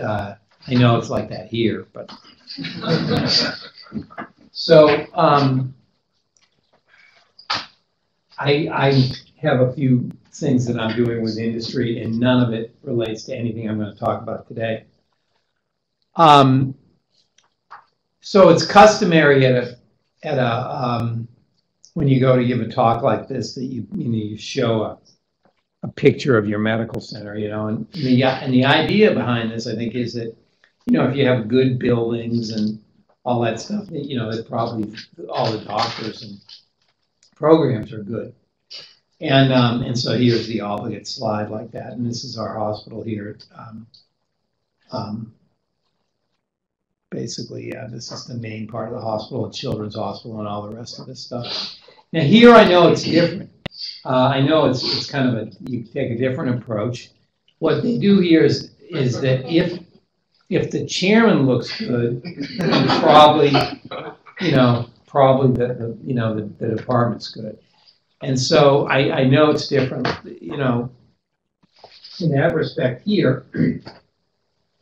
uh, I know it's like that here, but. So, um, I, I have a few things that I'm doing with industry, and none of it relates to anything I'm going to talk about today. Um, so it's customary at a at a um, when you go to give a talk like this that you you know you show a a picture of your medical center, you know, and the and the idea behind this, I think, is that you know if you have good buildings and all that stuff, you know, that probably all the doctors and programs are good. And um, and so here's the obligate slide like that, and this is our hospital here. Um, um, basically, yeah, this is the main part of the hospital, Children's Hospital, and all the rest of this stuff. Now here, I know it's different. Uh, I know it's it's kind of a you take a different approach. What they do here is is that if if the chairman looks good, probably you know probably the, the you know the, the department's good. And so I, I know it's different, you know, in that respect here.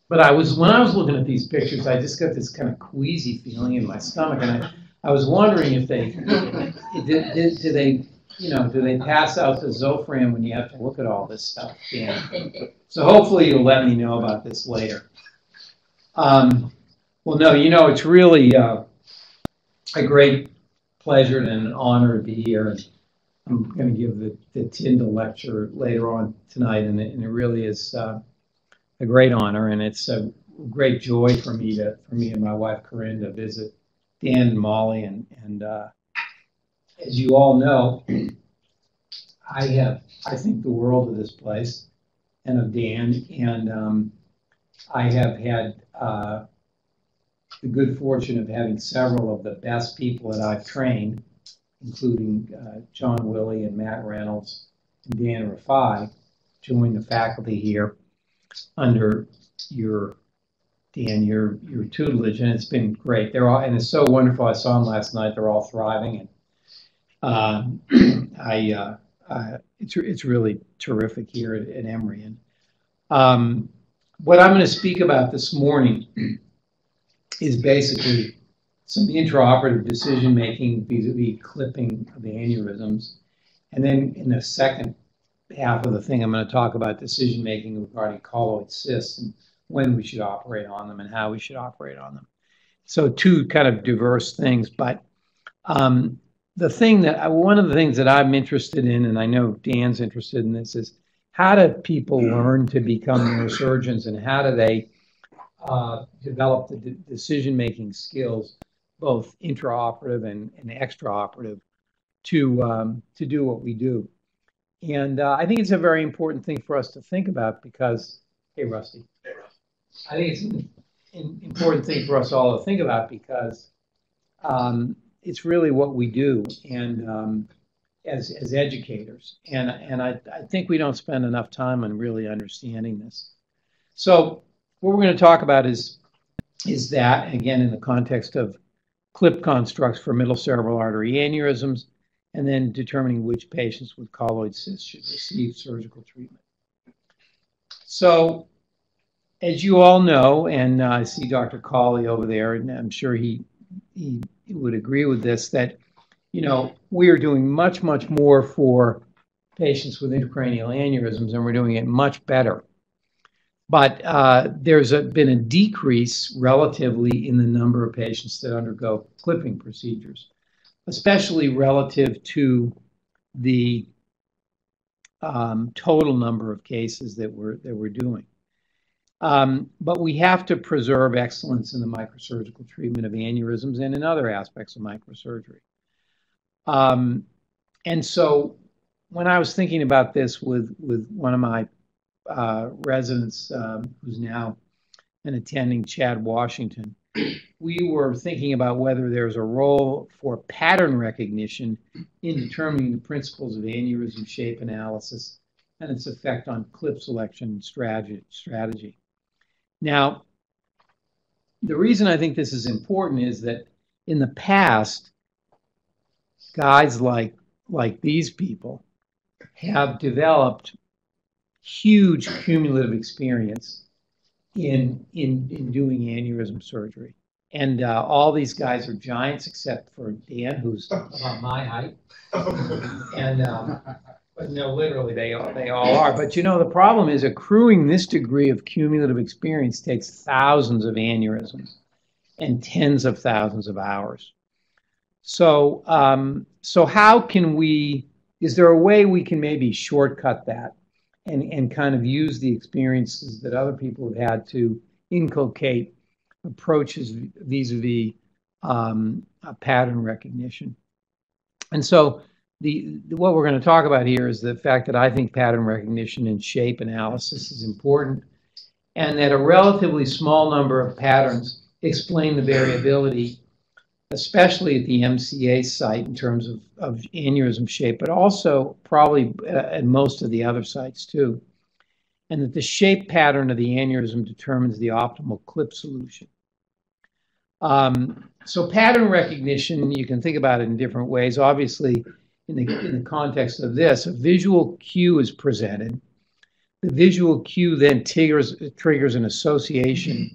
But I was when I was looking at these pictures, I just got this kind of queasy feeling in my stomach, and I, I was wondering if they did, did, do they you know do they pass out the Zofran when you have to look at all this stuff? So hopefully you'll let me know about this later. Um, well, no, you know it's really uh, a great pleasure and an honor to be here. And I'm going to give the, the Tindall lecture later on tonight, and it, and it really is uh, a great honor, and it's a great joy for me to for me and my wife Corinne to visit Dan and Molly, and and uh, as you all know, I have I think the world of this place and of Dan, and um, I have had uh, the good fortune of having several of the best people that I've trained including uh, Jon Willie and Matt Reynolds and Dan Refai, join the faculty here under your Dan your your tutelage, and it's been great. They're all and it's so wonderful. I saw them last night. They're all thriving, and uh, I uh, uh, it's it's really terrific here at, at Emory. And um, what I'm going to speak about this morning is basically some intraoperative decision making vis-a-vis clipping of the aneurysms. And then in the second half of the thing, I'm going to talk about decision making regarding colloid cysts and when we should operate on them and how we should operate on them. So two kind of diverse things, but um, the thing that one of the things that I'm interested in, and I know Dan's interested in this, is how do people learn to become neurosurgeons and how do they uh, develop the de- decision making skills both intraoperative and, and extraoperative to um, to do what we do. And uh, I think it's a very important thing for us to think about because, hey, Rusty, hey, Rusty. I think it's an, an, important thing for us all to think about because um, it's really what we do and um, as, as educators. And, and I, I think we don't spend enough time on really understanding this. So what we're going to talk about is, is that, again, in the context of clip constructs for middle cerebral artery aneurysms, and then determining which patients with colloid cysts should receive surgical treatment. So, as you all know, and uh, I see Dr. Cawley over there, and I'm sure he, he would agree with this, that you know we are doing much, much more for patients with intracranial aneurysms, and we're doing it much better but uh, there's a, been a decrease relatively in the number of patients that undergo clipping procedures, especially relative to the um, total number of cases that we're that we're doing. Um, but we have to preserve excellence in the microsurgical treatment of aneurysms and in other aspects of microsurgery. Um, and so, when I was thinking about this with with one of my uh, residents um, who's now an attending, Chad Washington, we were thinking about whether there's a role for pattern recognition in determining the principles of aneurysm shape analysis and its effect on clip selection strategy. Now, the reason I think this is important is that in the past, guys like like these people have developed huge cumulative experience in in in doing aneurysm surgery. And uh, all these guys are giants except for Dan, who's about my height. And um, but no, literally, they all, they all are. But you know, the problem is accruing this degree of cumulative experience takes thousands of aneurysms and tens of thousands of hours. So, um, so how can we? Is there a way we can maybe shortcut that and and kind of use the experiences that other people have had to inculcate approaches vis-a-vis um, pattern recognition? And so the, what we're going to talk about here is the fact that I think pattern recognition and shape analysis is important, and that a relatively small number of patterns explain the variability, especially at the MCA site in terms of, of aneurysm shape, but also probably at most of the other sites too. And that the shape pattern of the aneurysm determines the optimal clip solution. Um, so pattern recognition, you can think about it in different ways. Obviously, in the, in the context of this, a visual cue is presented. The visual cue then triggers, triggers an association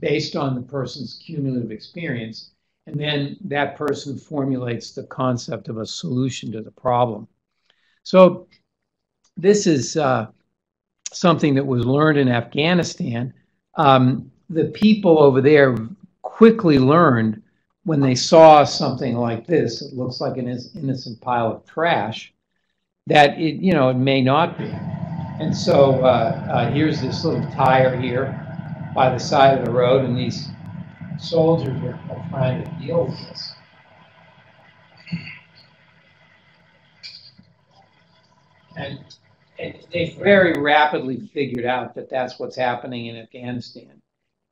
based on the person's cumulative experience, and then that person formulates the concept of a solution to the problem. So, this is uh, something that was learned in Afghanistan. Um, the people over there quickly learned when they saw something like this, it looks like an innocent pile of trash, that it, you know, it may not be. And so uh, uh, here's this little tire here by the side of the road, and these soldiers are, are trying to deal with this. And, and they very rapidly figured out that that's what's happening in Afghanistan.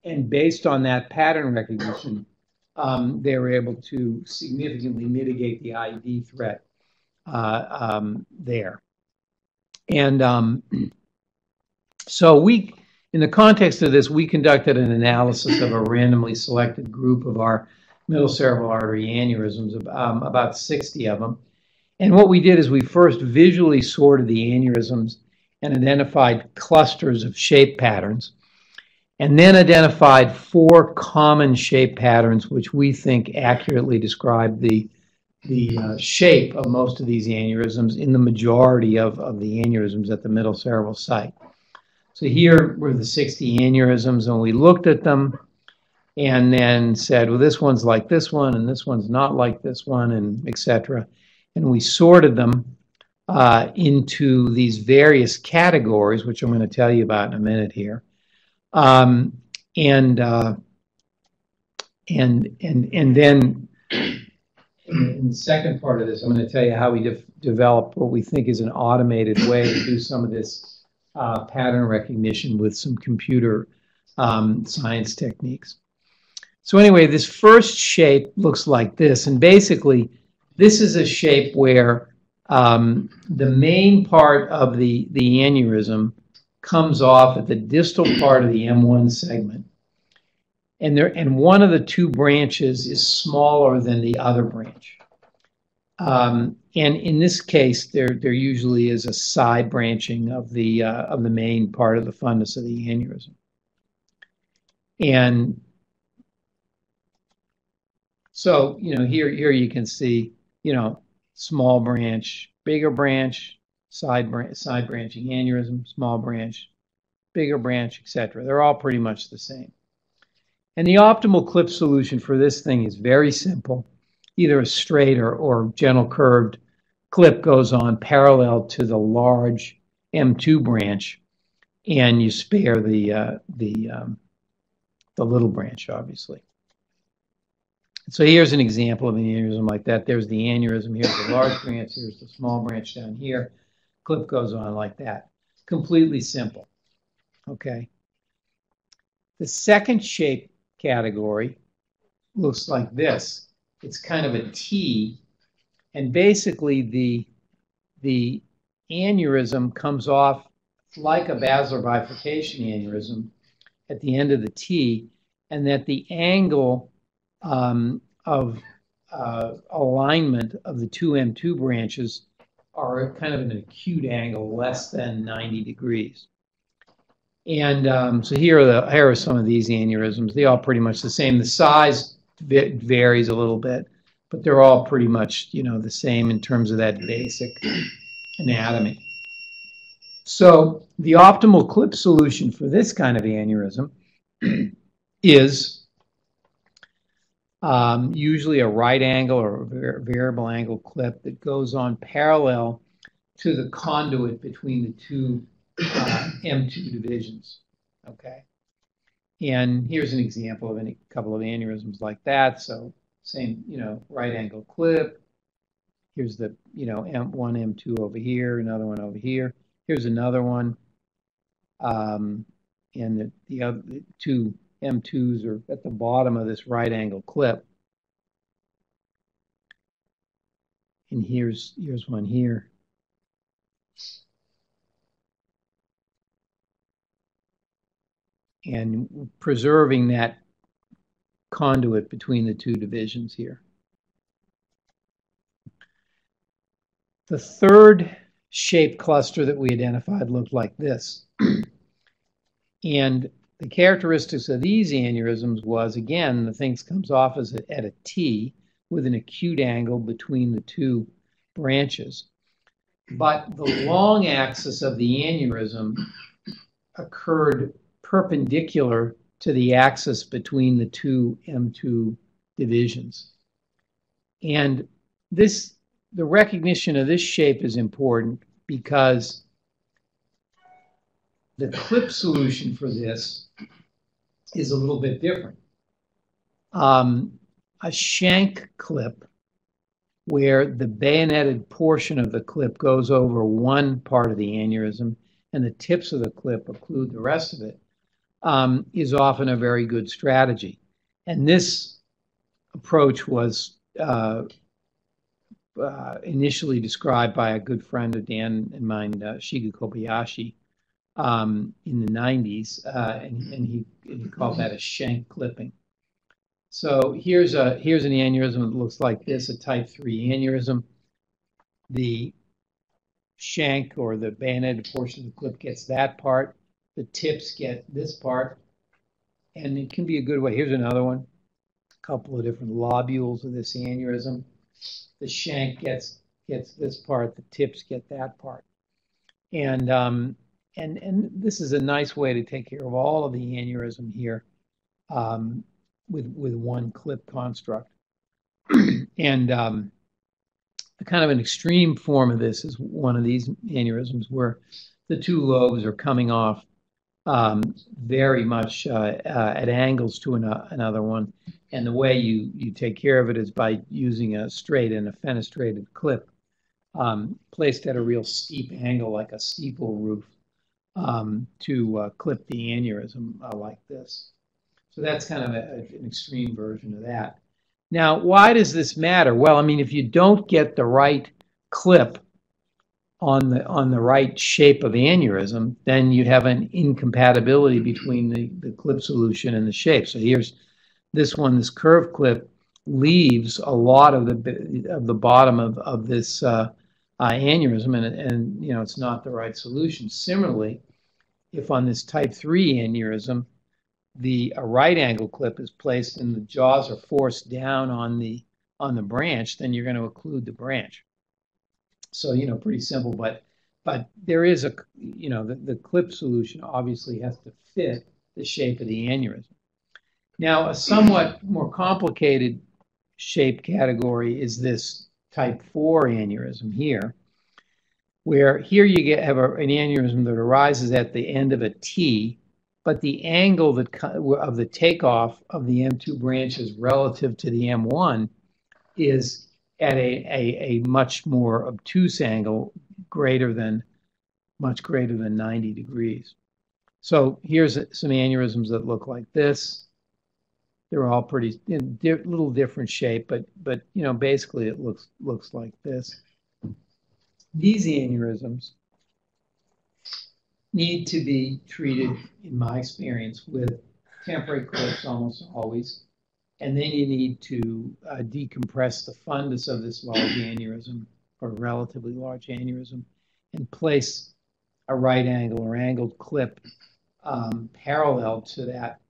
And based on that pattern recognition, um, they were able to significantly mitigate the IED threat uh, um, there. And um, so we, in the context of this, we conducted an analysis of a randomly selected group of our middle cerebral artery aneurysms, um, about 60 of them. And what we did is we first visually sorted the aneurysms and identified clusters of shape patterns and then identified four common shape patterns which we think accurately describe the, the uh, shape of most of these aneurysms in the majority of, of the aneurysms at the middle cerebral site. So here were the 60 aneurysms, and we looked at them and then said, well, this one's like this one, and this one's not like this one, and etc. And we sorted them uh, into these various categories, which I'm going to tell you about in a minute here. Um, and uh, and and and then in the second part of this, I'm going to tell you how we de- develop what we think is an automated way to do some of this uh, pattern recognition with some computer um, science techniques. So anyway, this first shape looks like this, and basically, this is a shape where um, the main part of the the aneurysm comes off at the distal part of the M1 segment. And, there, and one of the two branches is smaller than the other branch. Um, and in this case, there, there usually is a side branching of the, uh, of the main part of the fundus of the aneurysm. And so, you know, here, here you can see, you know, small branch, bigger branch, side, branch, side branching aneurysm, small branch, bigger branch, etc. They're all pretty much the same. And the optimal clip solution for this thing is very simple. Either a straight or, or gentle curved clip goes on parallel to the large M2 branch, and you spare the, uh, the, um, the little branch, obviously. So here's an example of an aneurysm like that. There's the aneurysm, here's the large branch, here's the small branch down here clip goes on like that. Completely simple. Okay. The second shape category looks like this. It's kind of a T, and basically the the aneurysm comes off like a basilar bifurcation aneurysm at the end of the T, and that the angle um, of uh, alignment of the two M2 branches are kind of an acute angle less than 90 degrees. And um, so here are the here are some of these aneurysms. They all pretty much the same. The size va- varies a little bit, but they're all pretty much you know the same in terms of that basic anatomy. So the optimal clip solution for this kind of aneurysm is um, usually a right angle or a var- variable angle clip that goes on parallel to the conduit between the two uh, M2 divisions. Okay. And here's an example of a couple of aneurysms like that. So same, you know, right angle clip. Here's the, you know, M1, M2 over here, another one over here. Here's another one. Um, and the, the other the two M2s are at the bottom of this right angle clip. And here's here's one here. And preserving that conduit between the two divisions here. The third shape cluster that we identified looked like this. and the characteristics of these aneurysms was, again, the thing comes off as a, at a T with an acute angle between the two branches. But the long axis of the aneurysm occurred perpendicular to the axis between the two M2 divisions. And this, the recognition of this shape is important because the clip solution for this is a little bit different. Um, a shank clip where the bayoneted portion of the clip goes over one part of the aneurysm and the tips of the clip occlude the rest of it um, is often a very good strategy. And this approach was uh, uh, initially described by a good friend of Dan and mine, uh, Shiga Kobayashi, um, in the 90s, uh, and, and he, he called that a shank clipping. So here's a here's an aneurysm that looks like this, a type 3 aneurysm. The shank or the bayoneted portion of the clip gets that part. The tips get this part. And it can be a good way. Here's another one. A couple of different lobules of this aneurysm. The shank gets gets this part, the tips get that part. And um, and and this is a nice way to take care of all of the aneurysm here. Um, with with one clip construct. and um, kind of an extreme form of this is one of these aneurysms where the two lobes are coming off um, very much uh, uh, at angles to an, another one. And the way you, you take care of it is by using a straight and a fenestrated clip um, placed at a real steep angle, like a steeple roof, um, to uh, clip the aneurysm uh, like this. So that's kind of a, an extreme version of that. Now, why does this matter? Well, I mean, if you don't get the right clip on the on the right shape of the aneurysm, then you have an incompatibility between the, the clip solution and the shape. So here's this one, this curve clip leaves a lot of the of the bottom of, of this uh, Uh, aneurysm, and, and you know it's not the right solution. Similarly, if on this type 3 aneurysm, the a right angle clip is placed and the jaws are forced down on the on the branch, then you're going to occlude the branch. So you know, pretty simple, but but there is a you know the, the clip solution obviously has to fit the shape of the aneurysm. Now, a somewhat more complicated shape category is this type 4 aneurysm here, where here you get have a, an aneurysm that arises at the end of a T but the angle that of the takeoff of the M2 branches relative to the M1 is at a, a, a much more obtuse angle, greater than, much greater than 90 degrees. So here's some aneurysms that look like this. They're all pretty in di little different shape, but but you know basically it looks looks like this. These aneurysms need to be treated, in my experience, with temporary clips almost always. And then you need to uh, decompress the fundus of this large aneurysm or relatively large aneurysm and place a right angle or angled clip um, parallel to that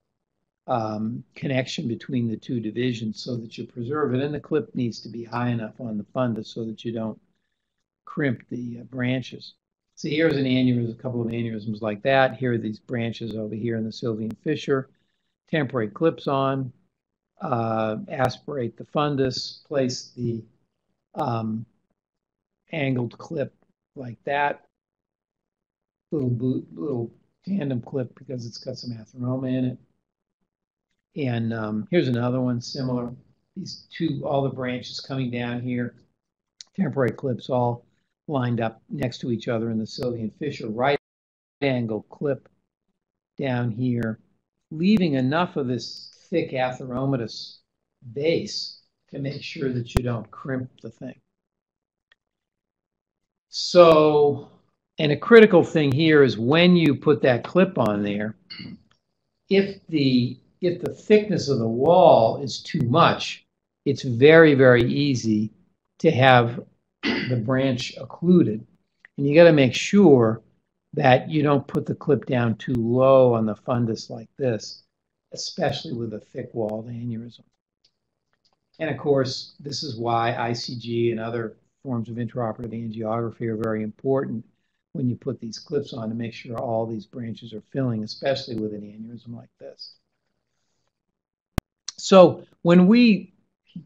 um, connection between the two divisions so that you preserve it. And the clip needs to be high enough on the fundus so that you don't crimp the uh, branches. So here's an aneurysm, a couple of aneurysms like that. Here are these branches over here in the Sylvian fissure. Temporary clips on, uh, aspirate the fundus, place the um, angled clip like that. Little boot, little tandem clip because it's got some atheroma in it. And um, here's another one similar. These two, all the branches coming down here, temporary clips all lined up next to each other in the Sylvian fissure right angle clip down here, leaving enough of this thick atheromatous base to make sure that you don't crimp the thing. So, and a critical thing here is when you put that clip on there, if the if the thickness of the wall is too much, it's very, very easy to have the branch occluded. And you got to make sure that you don't put the clip down too low on the fundus like this, especially with a thick walled aneurysm. And of course, this is why ICG and other forms of intraoperative angiography are very important when you put these clips on to make sure all these branches are filling, especially with an aneurysm like this. So when we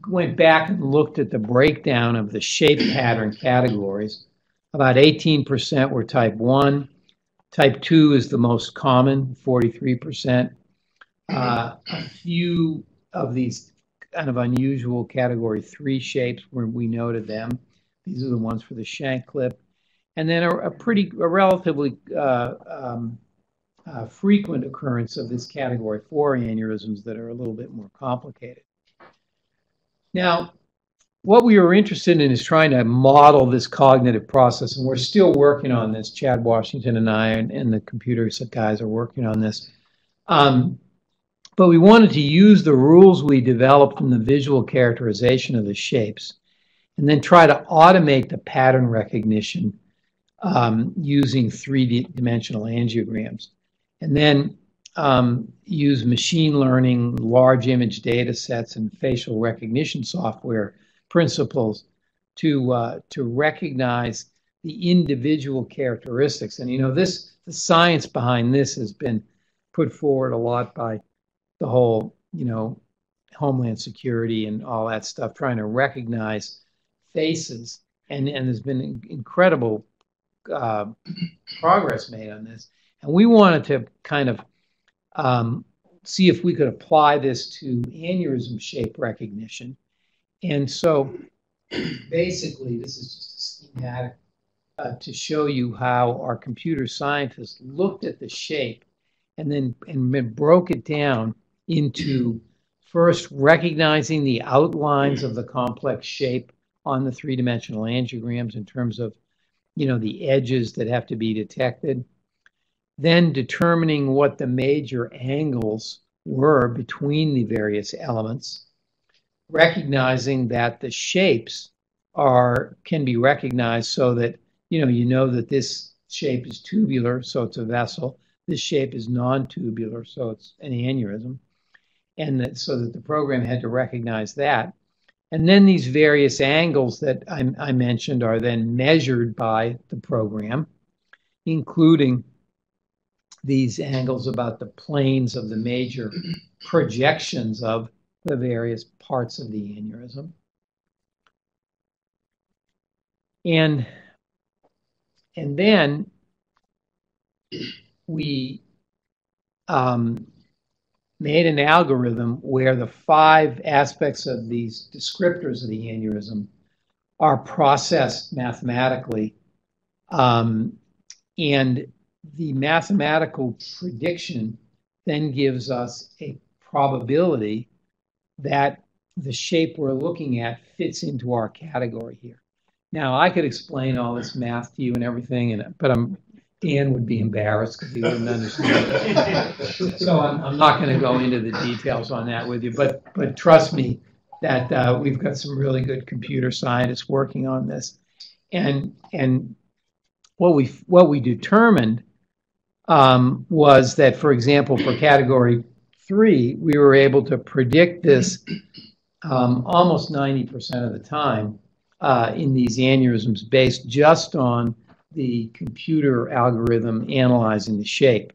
went back and looked at the breakdown of the shape pattern categories, about 18% were type 1. Type 2 is the most common, 43%. Uh, a few of these kind of unusual category 3 shapes where we noted them. These are the ones for the shank clip. And then a, a pretty, a relatively uh, um, uh, frequent occurrence of this category 4 aneurysms that are a little bit more complicated. Now, what we were interested in is trying to model this cognitive process, and we're still working on this. Chad Washington and I and, and the computer guys are working on this. Um, but we wanted to use the rules we developed in the visual characterization of the shapes and then try to automate the pattern recognition um, using three-dimensional angiograms. And then um, use machine learning, large image data sets, and facial recognition software principles to uh, to recognize the individual characteristics. And you know, this the science behind this has been put forward a lot by the whole, you know, Homeland Security and all that stuff, trying to recognize faces. And and there's been incredible uh, progress made on this. And we wanted to kind of um, see if we could apply this to aneurysm shape recognition. And so basically, this is just a schematic uh, to show you how our computer scientists looked at the shape and then and broke it down into first recognizing the outlines of the complex shape on the three-dimensional angiograms in terms of you know the edges that have to be detected then determining what the major angles were between the various elements, recognizing that the shapes are can be recognized so that you know you know that this shape is tubular, so it's a vessel. This shape is non-tubular, so it's an aneurysm, and that so that the program had to recognize that. And then these various angles that I, I mentioned are then measured by the program, including these angles about the planes of the major projections of the various parts of the aneurysm. And, and then we um, made an algorithm where the five aspects of these descriptors of the aneurysm are processed mathematically. Um, and the mathematical prediction then gives us a probability that the shape we're looking at fits into our category here. Now, I could explain all this math to you and everything, and but I'm Dan would be embarrassed because he wouldn't understand. so I'm, I'm not going to go into the details on that with you, but but trust me that uh, we've got some really good computer scientists working on this, and and what we what we determined um, was that, for example, for category three, we were able to predict this um, almost 90% of the time uh, in these aneurysms based just on the computer algorithm analyzing the shape.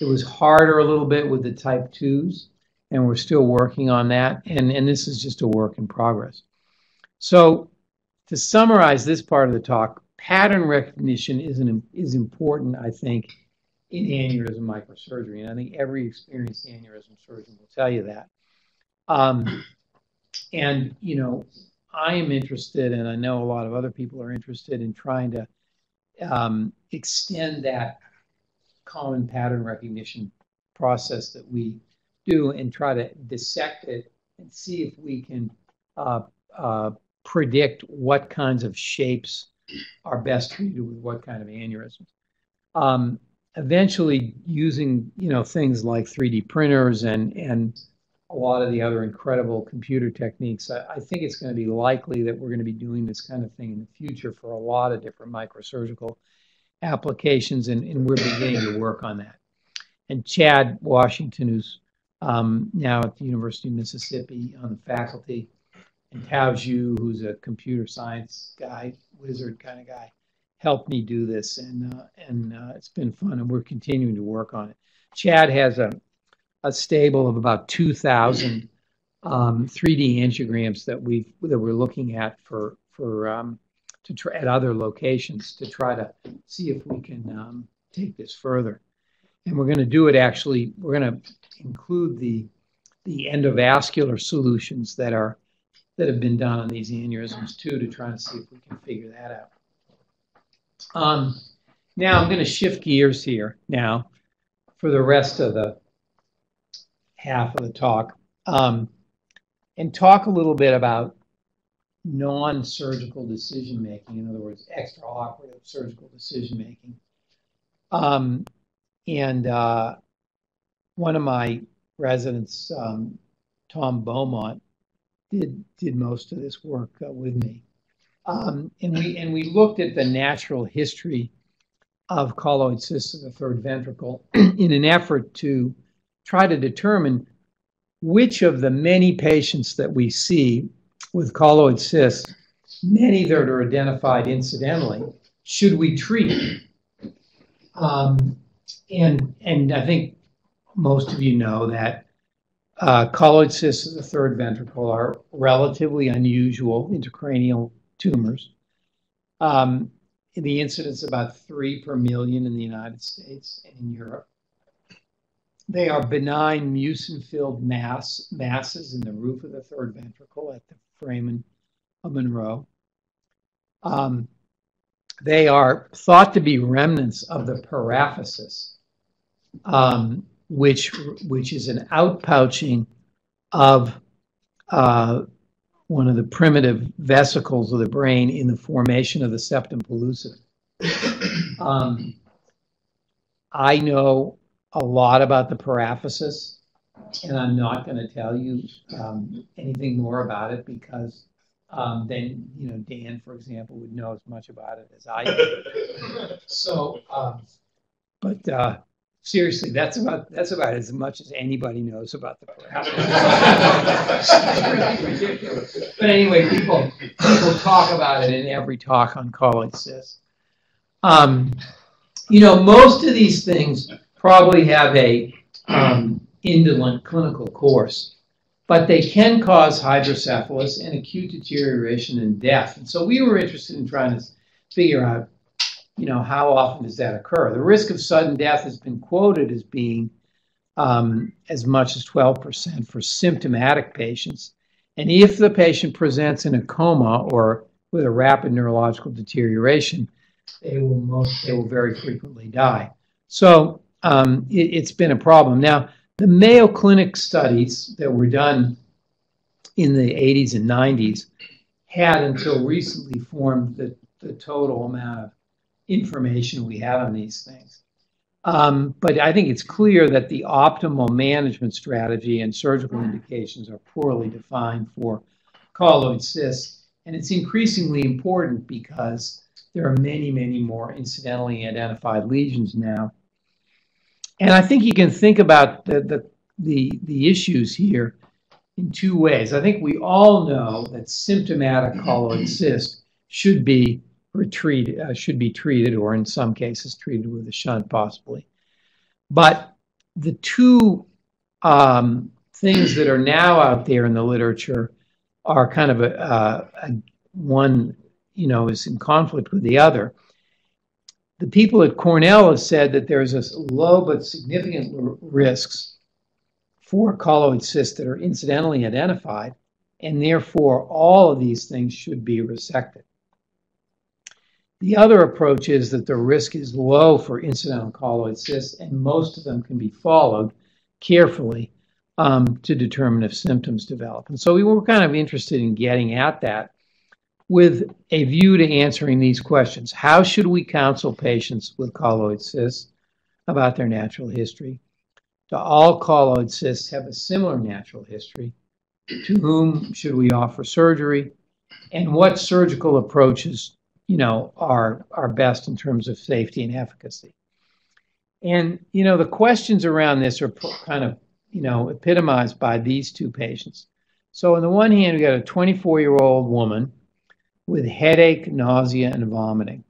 It was harder a little bit with the type 2s, and we're still working on that. And, and this is just a work in progress. So, to summarize this part of the talk, pattern recognition is, an, is important, I think, in aneurysm microsurgery. And I think every experienced aneurysm surgeon will tell you that. Um, and, you know, I am interested, and I know a lot of other people are interested in trying to um, extend that common pattern recognition process that we do and try to dissect it and see if we can uh, uh, predict what kinds of shapes are best treated with what kind of aneurysms. Um, eventually, using you know things like 3D printers and and a lot of the other incredible computer techniques, I, I think it's going to be likely that we're going to be doing this kind of thing in the future for a lot of different microsurgical applications, and, and we're beginning to work on that. And Chad Washington, who's um, now at the University of Mississippi on the faculty, and Tao Zhu, who's a computer science guy, wizard kind of guy, helped me do this, and uh, and uh, it's been fun, and we're continuing to work on it. Chad has a a stable of about 2,000 um, 3D angiograms that we that we're looking at for for um, to try at other locations to try to see if we can um, take this further. And we're going to do it actually. We're going to include the the endovascular solutions that are that have been done on these aneurysms too to try to see if we can figure that out. Um, now I'm going to shift gears here now for the rest of the half of the talk um, and talk a little bit about non-surgical decision making. In other words, extraoperative surgical decision making. Um, and uh, one of my residents, um, Tom Beaumont, did did most of this work uh, with me. Um, and we and we looked at the natural history of colloid cysts of the third ventricle in an effort to try to determine which of the many patients that we see with colloid cysts, many that are identified incidentally, should we treat? Um, and and I think most of you know that uh, colloid cysts of the third ventricle are relatively unusual intracranial tumors. Um, the incidence about three per million in the United States and in Europe. They are benign mucin-filled mass masses in the roof of the third ventricle at the foramen of Monro. Um, they are thought to be remnants of the paraphysis, um, which which is an outpouching of uh, one of the primitive vesicles of the brain in the formation of the septum pellucidum. Um, I know a lot about the paraphysis, and I'm not going to tell you um, anything more about it because um, then, you know, Dan, for example, would know as much about it as I do. so, um, but uh, seriously, that's about that's about as much as anybody knows about the ridiculous. But anyway, people people talk about it in every talk on colloid cysts. Um, you know, most of these things probably have a um, indolent clinical course, but they can cause hydrocephalus and acute deterioration and death. And so we were interested in trying to figure out you know, how often does that occur? The risk of sudden death has been quoted as being um, as much as 12% for symptomatic patients. And if the patient presents in a coma or with a rapid neurological deterioration, they will most they will very frequently die. So um, it, it's been a problem. Now, the Mayo Clinic studies that were done in the 80s and 90s had until recently formed the, the total amount of information we have on these things. Um, but I think it's clear that the optimal management strategy and surgical indications are poorly defined for colloid cysts. And it's increasingly important because there are many, many more incidentally identified lesions now. And I think you can think about the, the, the, the issues here in two ways. I think we all know that symptomatic colloid cyst should be retreated, uh, should be treated, or in some cases treated with a shunt, possibly. But the two um, things that are now out there in the literature are kind of a, a, a one, you know, is in conflict with the other. The people at Cornell have said that there's a low but significant risks for colloid cysts that are incidentally identified, and therefore all of these things should be resected. The other approach is that the risk is low for incidental colloid cysts, and most of them can be followed carefully um, to determine if symptoms develop. And so we were kind of interested in getting at that with a view to answering these questions. How should we counsel patients with colloid cysts about their natural history? Do all colloid cysts have a similar natural history? To whom should we offer surgery? And what surgical approaches, you know, are, are best in terms of safety and efficacy? And, you know, the questions around this are kind of, you know, epitomized by these two patients. So on the one hand, we got a 24 year old woman with headache, nausea, and vomiting.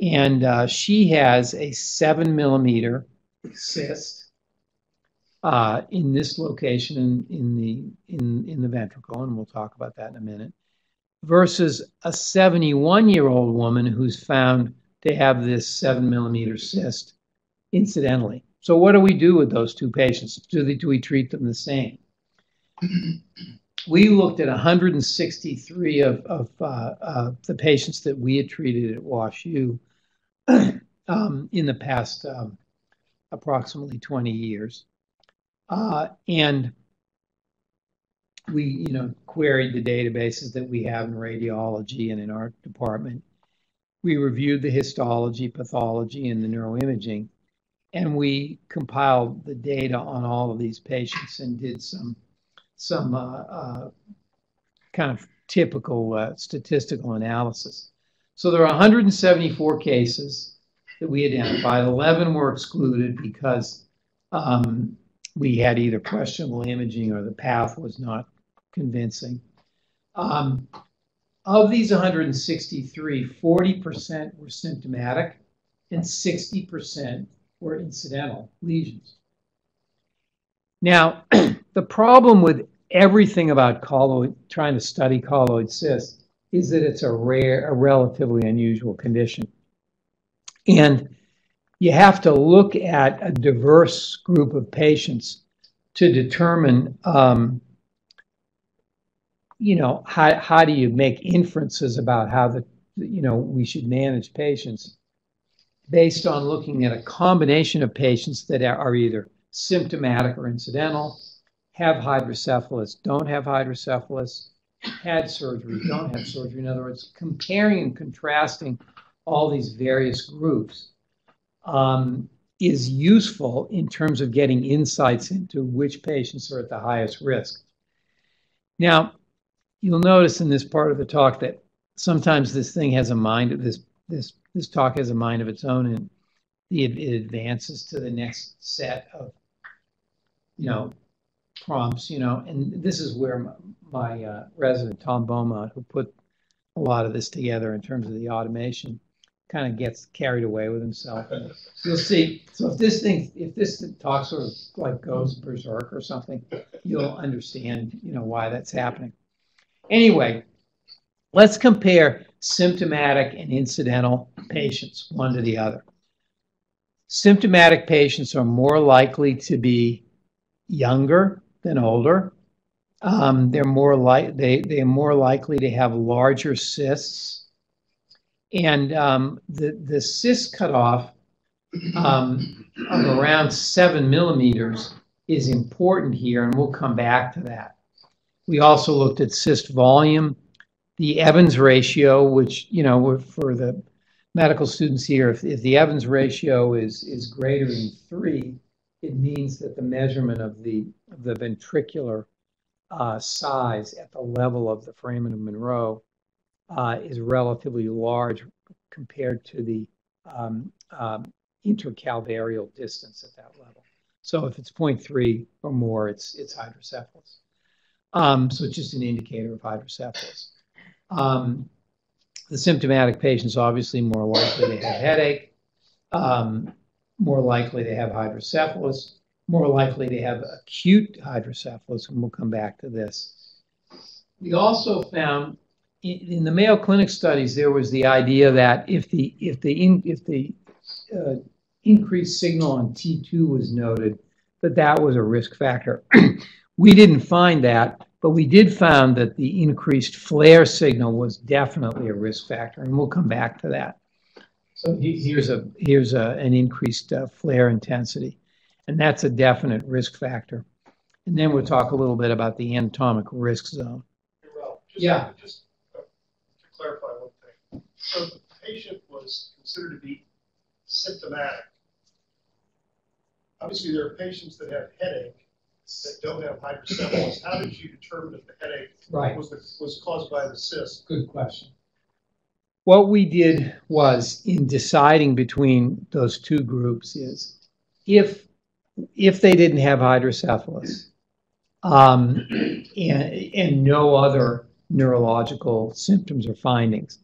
And uh, she has a seven millimeter cyst uh, in this location in, in the in, in the ventricle, and we'll talk about that in a minute, versus a 71 year old woman who's found to have this seven millimeter cyst incidentally. So what do we do with those two patients? Do, they, do we treat them the same? we looked at 163 of, of uh, uh, the patients that we had treated at WashU um, in the past um, approximately 20 years. Uh, and we, you know, queried the databases that we have in radiology and in our department. We reviewed the histology, pathology, and the neuroimaging, and we compiled the data on all of these patients and did some some uh, uh, kind of typical uh, statistical analysis. So there are 174 cases that we identified. 11 were excluded because um, we had either questionable imaging or the path was not convincing. Um, of these 163, 40% were symptomatic and 60% were incidental lesions. Now, the problem with everything about colloid, trying to study colloid cysts, is that it's a rare, a relatively unusual condition. And you have to look at a diverse group of patients to determine, um, you know, how, how do you make inferences about how the, you know, we should manage patients based on looking at a combination of patients that are either symptomatic or incidental, have hydrocephalus, don't have hydrocephalus, had surgery, don't have surgery. In other words, comparing and contrasting all these various groups um, is useful in terms of getting insights into which patients are at the highest risk. Now, you'll notice in this part of the talk that sometimes this thing has a mind, this, this, this talk has a mind of its own, and it, it advances to the next set of, you know, prompts, you know, and this is where my, my uh, resident Tom Beaumont, who put a lot of this together in terms of the automation, kind of gets carried away with himself. And you'll see. So if this thing, if this talk sort of like goes berserk or something, you'll understand, you know, why that's happening. Anyway, let's compare symptomatic and incidental patients one to the other. Symptomatic patients are more likely to be younger than older. Um, they're more like they they're more likely to have larger cysts, and um, the the cyst cutoff um, of around seven millimeters is important here, and we'll come back to that. We also looked at cyst volume, the Evans ratio, which you know for the medical students here, if, if the Evans ratio is is greater than three, it means that the measurement of the, the ventricular uh, size at the level of the foramen of Monro uh, is relatively large compared to the um, um, intercalvarial distance at that level. So if it's 0.3 or more, it's it's hydrocephalus. Um, so it's just an indicator of hydrocephalus. Um, the symptomatic patients obviously more likely to have headache, um, more likely to have hydrocephalus, more likely to have acute hydrocephalus, and we'll come back to this. We also found in, in the Mayo Clinic studies there was the idea that if the if the in, if the uh, increased signal on T2 was noted, that that was a risk factor. we didn't find that, but we did find that the increased FLAIR signal was definitely a risk factor, and we'll come back to that. So here's a here's a, an increased uh, FLAIR intensity, and that's a definite risk factor. And then we'll talk a little bit about the anatomic risk zone. Just, Yeah. Just to clarify one thing. So the patient was considered to be symptomatic. Obviously, there are patients that have headache that don't have hydrocephalus. How did you determine if the headache Right. was the, was caused by the cyst? Good question. What we did was in deciding between those two groups is if if they didn't have hydrocephalus um, and, and no other neurological symptoms or findings,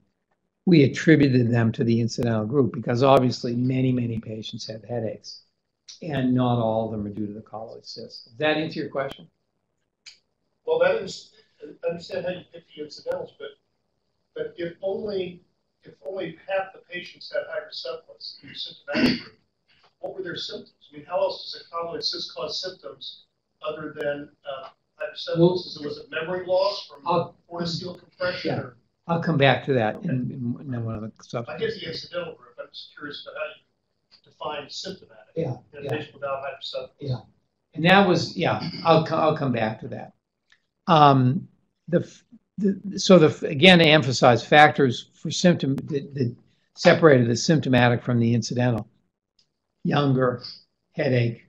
we attributed them to the incidental group because obviously many, many patients have headaches and not all of them are due to the colloid cyst. Does that answer your question? Well, that is, I understand how you pick the incidentals, but, but if only, if only half the patients had hydrocephalus in the symptomatic group, what were their symptoms? I mean, how else does a colloid cyst cause symptoms other than, uh, hydrocephalus? Is it, was it memory loss from I'll- cortical compression Yeah. or? I'll come back to that in, in, in one of the subjects. I get the incidental group, I'm just curious about how you define symptomatic. Yeah, In yeah. patient without. Yeah. And that was, yeah, I'll, I'll come back to that. Um, the, the, so the, again, to emphasize factors for symptom, that, that separated the symptomatic from the incidental. Younger, headache,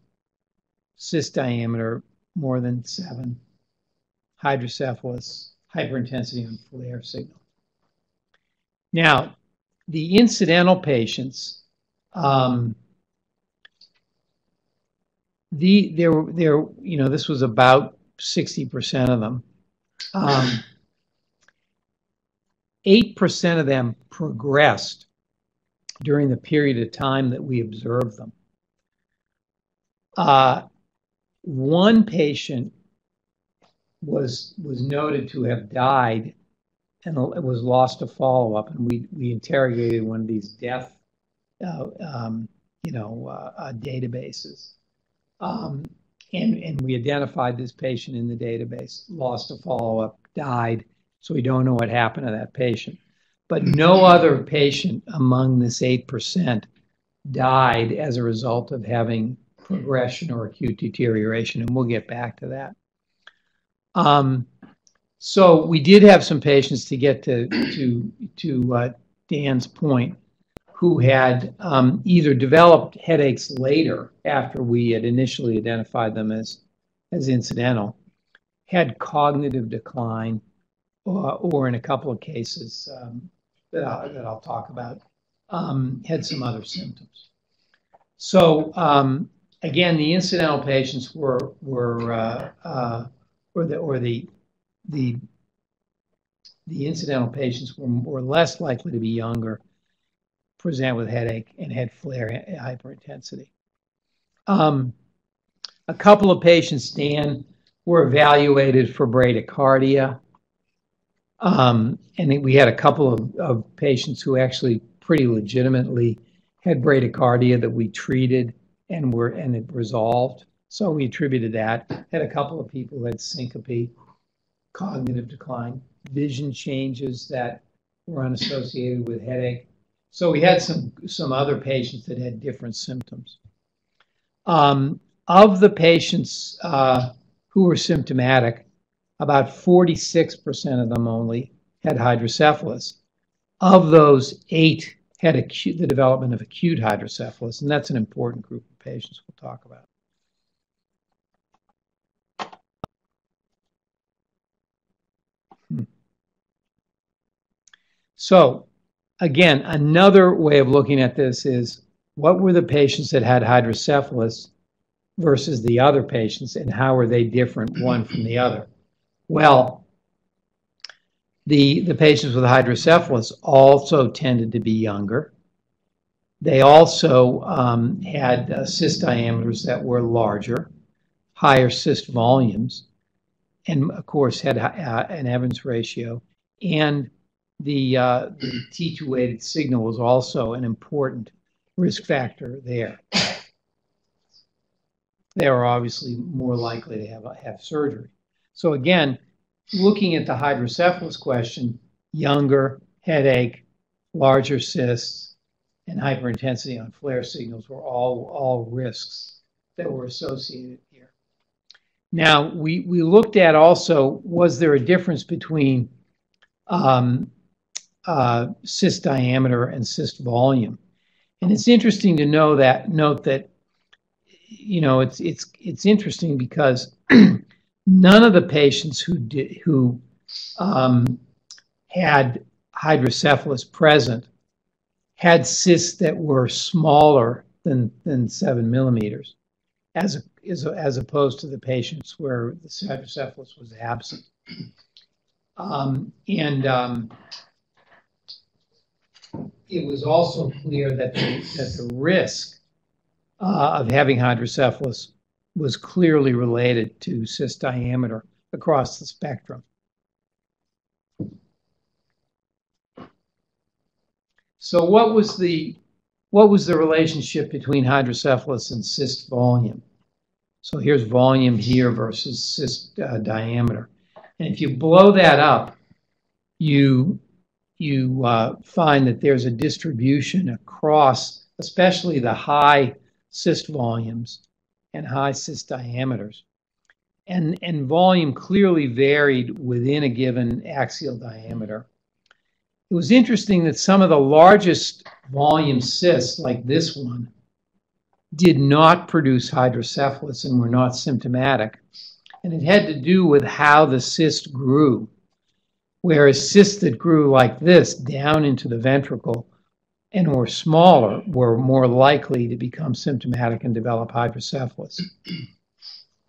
cyst diameter more than seven, hydrocephalus, hyperintensity on FLAIR signal. Now, the incidental patients, um, the there were there you know this was about 60% of them. Um, 8% of them progressed during the period of time that we observed them. Uh, one patient was was noted to have died and was lost to follow-up and we we interrogated one of these death uh, um, you know uh, uh, databases um, and, and we identified this patient in the database, lost a follow-up, died. So we don't know what happened to that patient. But no other patient among this 8% died as a result of having progression or acute deterioration. And we'll get back to that. Um, so we did have some patients to get to, to, to uh, Dan's point who had um, either developed headaches later after we had initially identified them as, as incidental, had cognitive decline, or, or in a couple of cases um, that, I'll, that I'll talk about, um, had some other symptoms. So um, again, the incidental patients were were uh, uh, or the or the the the incidental patients were, were less likely to be younger present with headache and head FLAIR hyperintensity. Um, a couple of patients, Dan, were evaluated for bradycardia. Um, and we had a couple of, of patients who actually pretty legitimately had bradycardia that we treated and were and it resolved. So we attributed that. Had a couple of people who had syncope, cognitive decline, vision changes that were unassociated with headache. So we had some some other patients that had different symptoms. Um, of the patients uh, who were symptomatic, about 46% of them only had hydrocephalus. Of those, eight had acute, the development of acute hydrocephalus, and that's an important group of patients we'll talk about. Hmm. So, again, another way of looking at this is what were the patients that had hydrocephalus versus the other patients, and how are they different one from the other? Well, the, the patients with hydrocephalus also tended to be younger. They also um, had uh, cyst diameters that were larger, higher cyst volumes, and of course had uh, an Evans ratio. And the, uh, the T2 weighted signal was also an important risk factor there. They are obviously more likely to have, have surgery. So again, looking at the hydrocephalus question, younger, headache, larger cysts, and hyperintensity on FLAIR signals were all, all risks that were associated here. Now, we, we looked at also, was there a difference between um, uh, cyst diameter and cyst volume? And it's interesting to know that, note that, you know, it's, it's, it's interesting because none of the patients who who um, had hydrocephalus present had cysts that were smaller than, than seven millimeters, as, as, as opposed to the patients where the hydrocephalus was absent. Um, and um, it was also clear that the, that the risk uh, of having hydrocephalus was clearly related to cyst diameter across the spectrum. So what was the what was the relationship between hydrocephalus and cyst volume? So here's volume here versus cyst uh, diameter. And if you blow that up, you you uh, find that there's a distribution across, especially the high cyst volumes and high cyst diameters. And, and volume clearly varied within a given axial diameter. It was interesting that some of the largest volume cysts, like this one, did not produce hydrocephalus and were not symptomatic. And it had to do with how the cyst grew. Whereas cysts that grew like this down into the ventricle and were smaller were more likely to become symptomatic and develop hydrocephalus.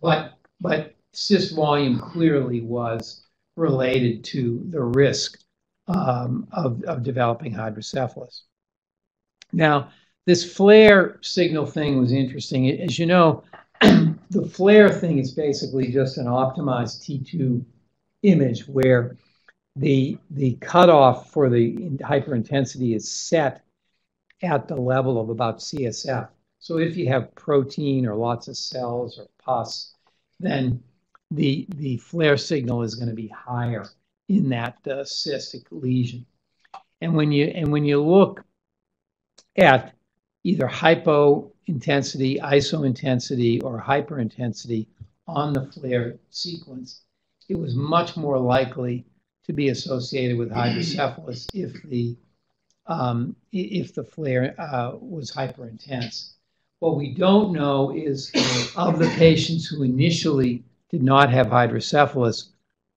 But, but cyst volume clearly was related to the risk um, of, of developing hydrocephalus. Now, this FLAIR signal thing was interesting. As you know, the FLAIR thing is basically just an optimized T2 image where the the cutoff for the hyperintensity is set at the level of about CSF. So if you have protein or lots of cells or pus, then the, the FLAIR signal is going to be higher in that uh, cystic lesion. And when you and when you look at either hypo intensity, iso intensity, or hyperintensity on the FLAIR sequence, it was much more likely to be associated with hydrocephalus if the um, if the FLAIR uh, was hyperintense. What we don't know is of the patients who initially did not have hydrocephalus,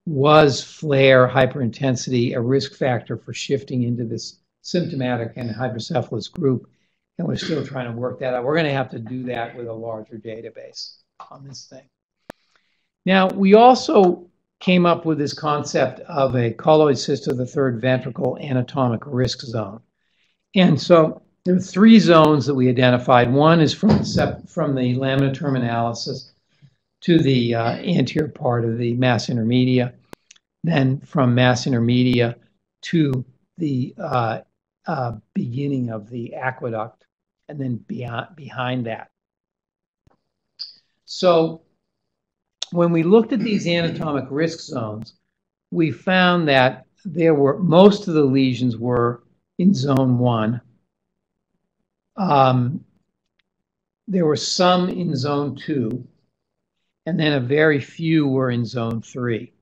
was FLAIR hyperintensity a risk factor for shifting into this symptomatic and hydrocephalus group? And we're still trying to work that out. We're going to have to do that with a larger database on this thing. Now, we also came up with this concept of a colloid cyst of the third ventricle anatomic risk zone. And so there are three zones that we identified. One is from, the, from the lamina terminalis to the uh, anterior part of the mass intermedia, then from mass intermedia to the uh, uh, beginning of the aqueduct, and then beyond, behind that. So when we looked at these anatomic risk zones, we found that there were most of the lesions were in zone one. Um, there were some in zone two, and then a very few were in zone three.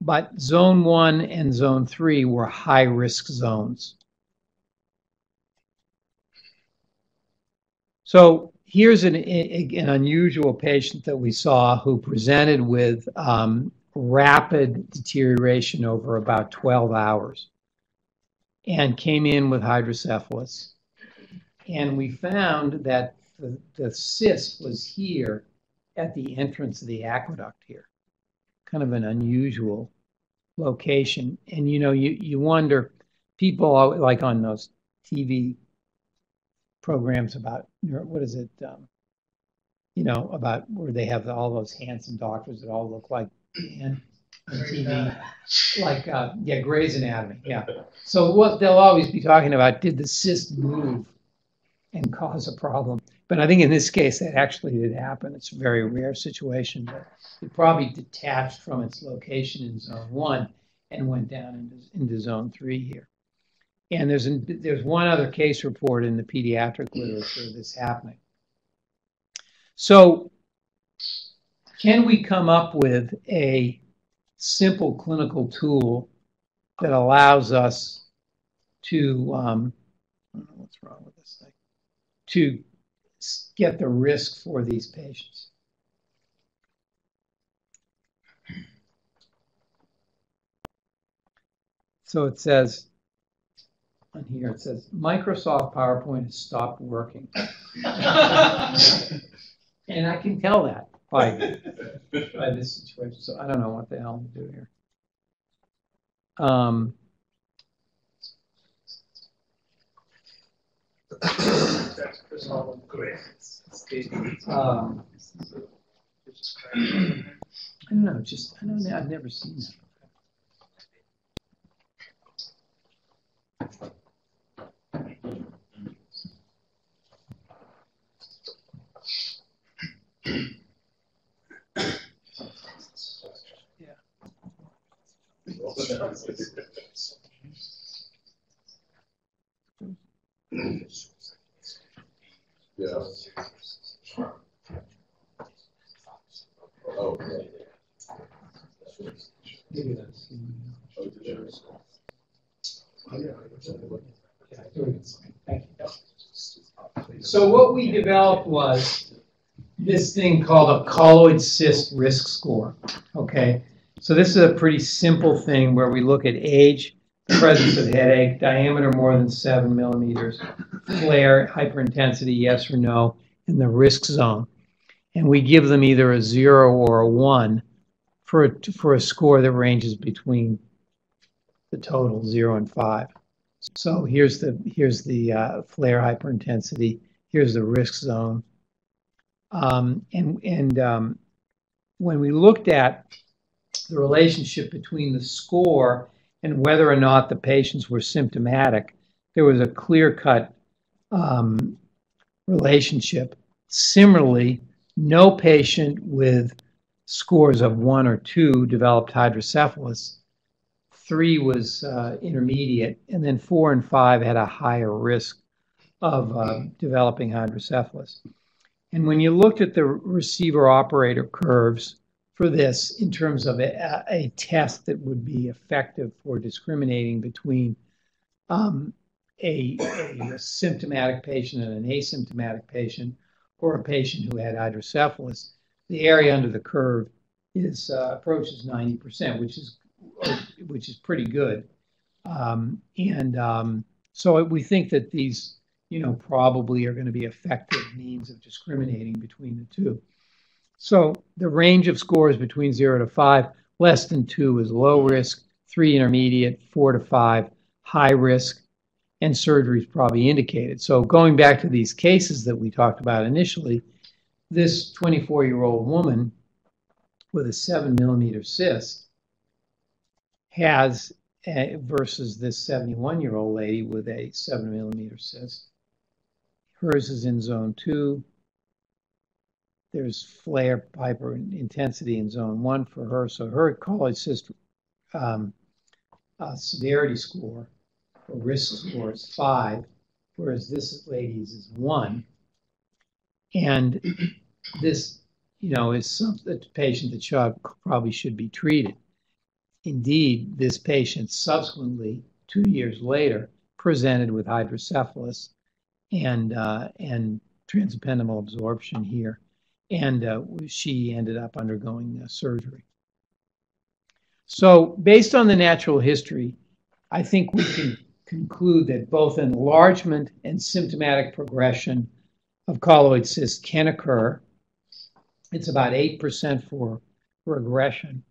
But zone one and zone three were high risk zones. So here's an, an unusual patient that we saw who presented with um, rapid deterioration over about 12 hours and came in with hydrocephalus. And we found that the, the cyst was here at the entrance of the aqueduct here. Kind of an unusual location. And you know, you, you wonder, people like on those TV programs about what is it? Um, you know, about where they have all those handsome doctors that all look like on TV. Like, uh, yeah, Grey's Anatomy. Yeah. So what they'll always be talking about, did the cyst move and cause a problem? But I think in this case, that actually did happen. It's a very rare situation, but it probably detached from its location in zone one and went down into, into zone three here. And there's, an, there's one other case report in the pediatric literature of this happening. So can we come up with a simple clinical tool that allows us to, um, I don't know what's wrong with this thing, to get the risk for these patients? So it says, on here, it says, Microsoft PowerPoint has stopped working. And I can tell that by, by this situation, so I don't know what the hell to do here. Um, That's Chris Holland. um, I don't know, just, I don't know, I've never seen that. Yeah. Okay. So what we developed was this thing called a colloid cyst risk score. Okay, so this is a pretty simple thing where we look at age, presence of headache, diameter more than seven millimeters, FLAIR, hyperintensity, yes or no, and the risk zone. And we give them either a zero or a one for a, for a score that ranges between the total zero and five. So here's the here's the uh, FLAIR hyperintensity. Here's the risk zone. Um, and and um, when we looked at the relationship between the score and whether or not the patients were symptomatic, there was a clear cut um, relationship. Similarly, no patient with scores of one or two developed hydrocephalus three was uh, intermediate, and then four and five had a higher risk of uh, developing hydrocephalus. And when you looked at the receiver operator curves for this in terms of a, a test that would be effective for discriminating between um, a, a symptomatic patient and an asymptomatic patient, or a patient who had hydrocephalus, the area under the curve is uh, approaches 90%, which is which is pretty good. Um, and um, so we think that these, you know, probably are going to be effective means of discriminating between the two. So the range of scores between zero to five, less than two is low risk, three intermediate, four to five high risk, and surgery is probably indicated. So going back to these cases that we talked about initially, this 24 year old woman with a seven millimeter cyst has versus this 71 year old lady with a 7 millimeter cyst. Hers is in zone 2. There's FLAIR hyper intensity in zone 1 for her. So her colloid cyst um, uh, severity score or risk score is 5, whereas this lady's is 1. And this, you know, is some, a patient that should, probably should be treated. Indeed, this patient subsequently, two years later, presented with hydrocephalus and uh, and transependymal absorption here, and uh, she ended up undergoing uh, surgery. So, based on the natural history, I think we can conclude that both enlargement and symptomatic progression of colloid cysts can occur. It's about 8% for regression.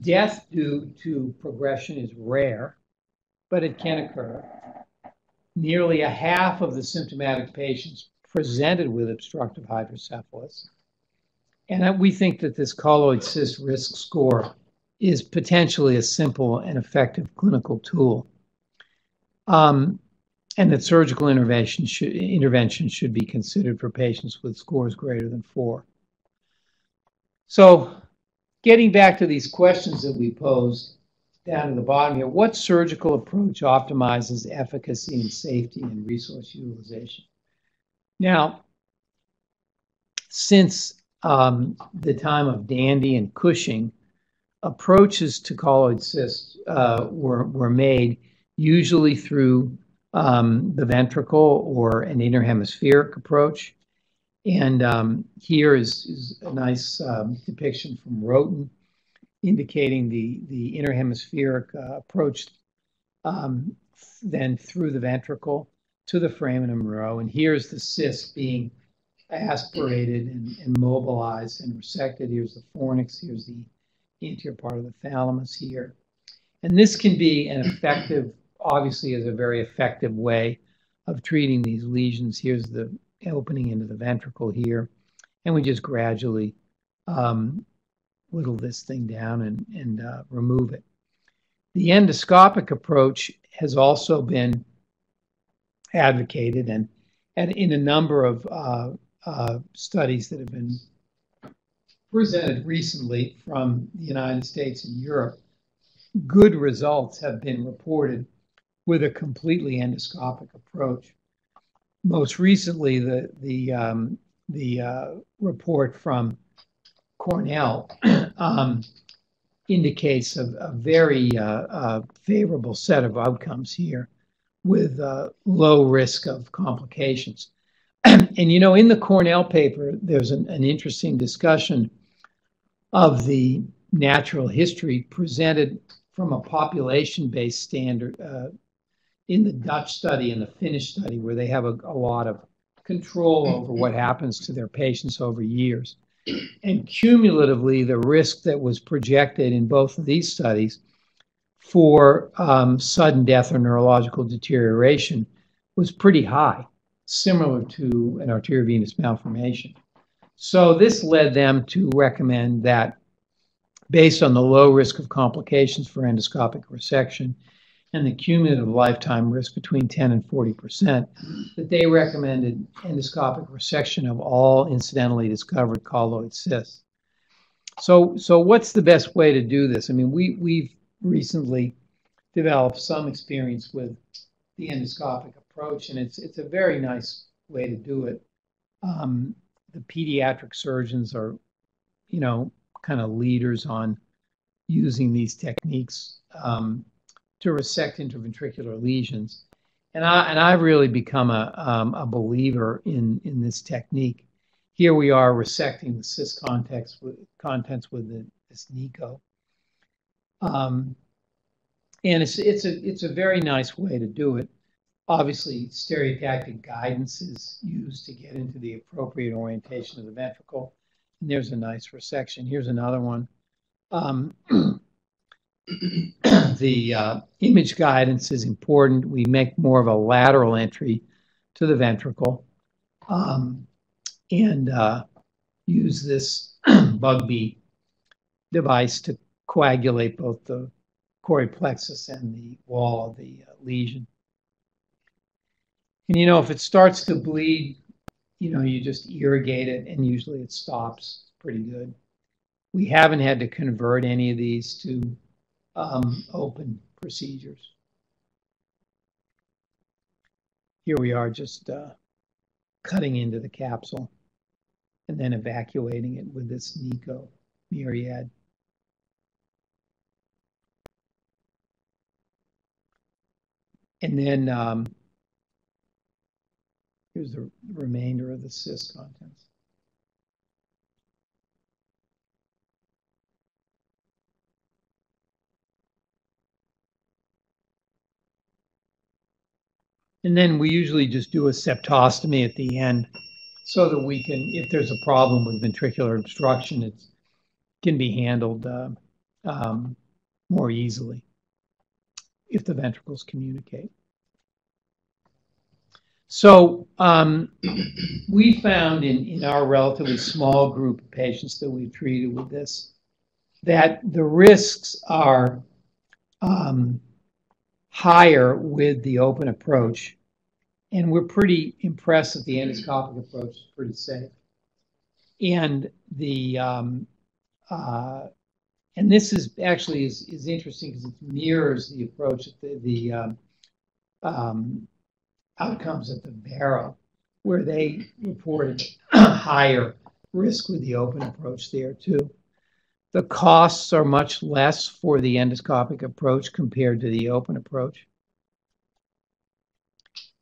Death due to progression is rare, but it can occur. Nearly a half of the symptomatic patients presented with obstructive hydrocephalus. And we think that this colloid cyst risk score is potentially a simple and effective clinical tool. Um, and that surgical intervention should, intervention should be considered for patients with scores greater than four. So, getting back to these questions that we posed down to the bottom here, what surgical approach optimizes efficacy and safety and resource utilization? Now, since um, the time of Dandy and Cushing, approaches to colloid cysts uh, were, were made usually through um, the ventricle or an interhemispheric approach. And um, here is, is, a nice um, depiction from Rhoton indicating the, the interhemispheric uh, approach um, then through the ventricle to the foramen Monro. And here's the cyst being aspirated and, and mobilized and resected. Here's the fornix, here's the anterior part of the thalamus here. And this can be an effective, obviously, is a very effective way of treating these lesions. Here's the opening into the ventricle here. And we just gradually um, whittle this thing down and, and uh, remove it. The endoscopic approach has also been advocated and, and in a number of uh, uh, studies that have been presented recently from the United States and Europe, good results have been reported with a completely endoscopic approach. Most recently, the the um, the uh, report from Cornell um, indicates a, a very uh, uh, favorable set of outcomes here with uh, low risk of complications. and you know, in the Cornell paper, there's an, an interesting discussion of the natural history presented from a population based standard uh, in the Dutch study and the Finnish study, where they have a, a lot of control over what happens to their patients over years. And cumulatively, the risk that was projected in both of these studies for um, sudden death or neurological deterioration was pretty high, similar to an arteriovenous malformation. So this led them to recommend that based on the low risk of complications for endoscopic resection and the cumulative lifetime risk between 10 and 40 percent, that they recommended endoscopic resection of all incidentally discovered colloid cysts. So, so what's the best way to do this? I mean, we, we've recently developed some experience with the endoscopic approach, and it's, it's a very nice way to do it. Um, the pediatric surgeons are, you know, kind of leaders on using these techniques um, to resect interventricular lesions. And I and I've really become a um, a believer in in this technique. Here we are resecting the cyst contents with contents with the, this NICO. Um, and it's it's a it's a very nice way to do it. Obviously, stereotactic guidance is used to get into the appropriate orientation of the ventricle. And there's a nice resection. Here's another one. Um, the uh, image guidance is important. We make more of a lateral entry to the ventricle um, and uh, use this Bugbee device to coagulate both the choroid plexus and the wall of the uh, lesion. And you know, if it starts to bleed, you know, you just irrigate it and usually it stops pretty good. We haven't had to convert any of these to um, open procedures. Here we are just uh, cutting into the capsule and then evacuating it with this NICO myriad. And then um, Here's the remainder of the cyst contents. And then we usually just do a septostomy at the end so that we can, if there's a problem with ventricular obstruction, it can be handled uh, um, more easily if the ventricles communicate. So um, we found in, in our relatively small group of patients that we've treated with this that the risks are um, higher with the open approach. And we're pretty impressed that the endoscopic approach is pretty safe. And the um, uh, and this is actually is, is interesting because it mirrors the approach the, the um, um, outcomes at the Barrow, where they reported higher risk with the open approach there too. The costs are much less for the endoscopic approach compared to the open approach.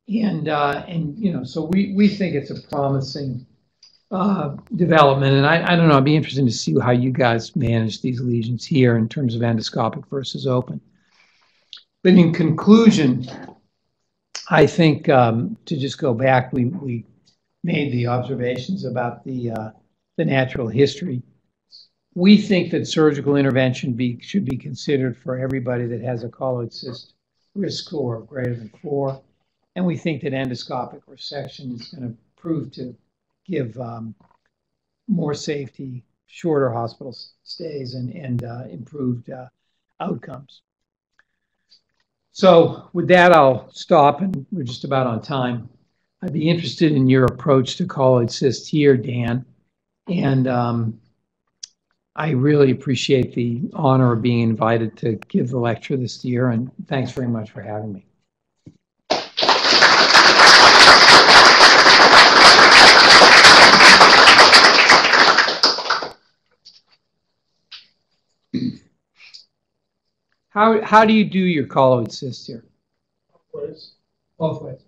And, uh, and you know, so we, we think it's a promising uh, development. And I, I don't know, it'd be interesting to see how you guys manage these lesions here in terms of endoscopic versus open. But in conclusion, I think um, to just go back, we, we made the observations about the, uh, the natural history. We think that surgical intervention be, should be considered for everybody that has a colloid cyst risk score of greater than four. And we think that endoscopic resection is going to prove to give um, more safety, shorter hospital stays, and, and uh, improved uh, outcomes. So with that, I'll stop, and we're just about on time. I'd be interested in your approach to colloid cyst here, Dan. And um, I really appreciate the honor of being invited to give the lecture this year, and thanks very much for having me. How, how do you do your colloid cyst here? Ways. Both ways.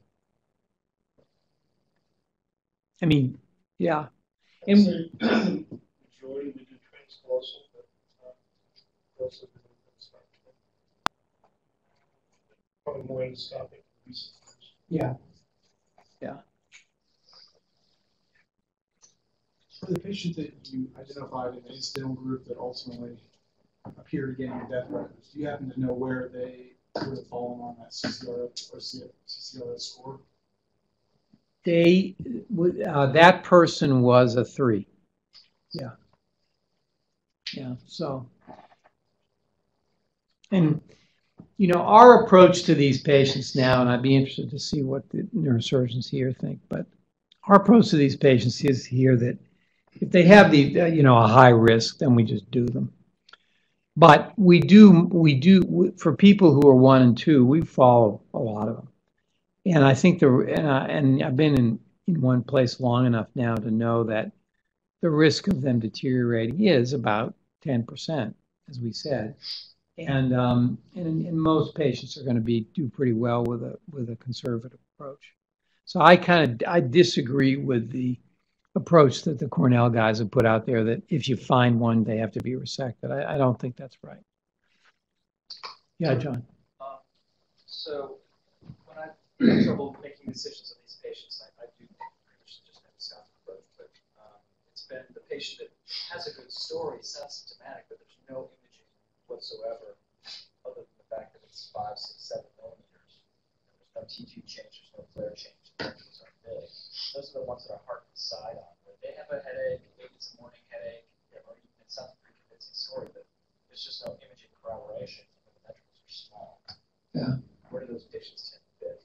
I mean, yeah. And- Say, Majority we do transcallosal, but uh, we also do. Probably more endoscopic. in recent years. Yeah. For the patient that you identified in the incidental group that ultimately appeared again in death records, do you happen to know where they would have fallen on that CCRF or CCRF score? They, uh, that person was a three. Yeah. Yeah, so. And, you know, our approach to these patients now, and I'd be interested to see what the neurosurgeons here think, but our approach to these patients is here that if they have the, uh, you know, a high risk, then we just do them. But we do, we do, for people who are one and two, we follow a lot of them. And I think the, and, I, and I've been in, in one place long enough now to know that the risk of them deteriorating is about 10%, as we said. And, um, and, and most patients are going to be do pretty well with a with a conservative approach. So I kind of I disagree with the approach that the Cornell guys have put out there that if you find one, they have to be resected. I, I don't think that's right. Yeah, John. Um, So when I have trouble making decisions on these patients, I, I do pretty much just have a sound approach, but, um, it's been the patient that has a good story, sounds symptomatic, but there's no imaging whatsoever, other than the fact that it's five, six, seven millimeters. There's no T two change, there's no FLAIR change, the ventricles aren't big. Those are the ones that are hard to decide on, where they have a headache, maybe it's a morning headache, you know, or even it sounds a pretty convincing story, but there's just no imaging corroboration, and the ventricles are small. Yeah. Where do those patients tend to fit?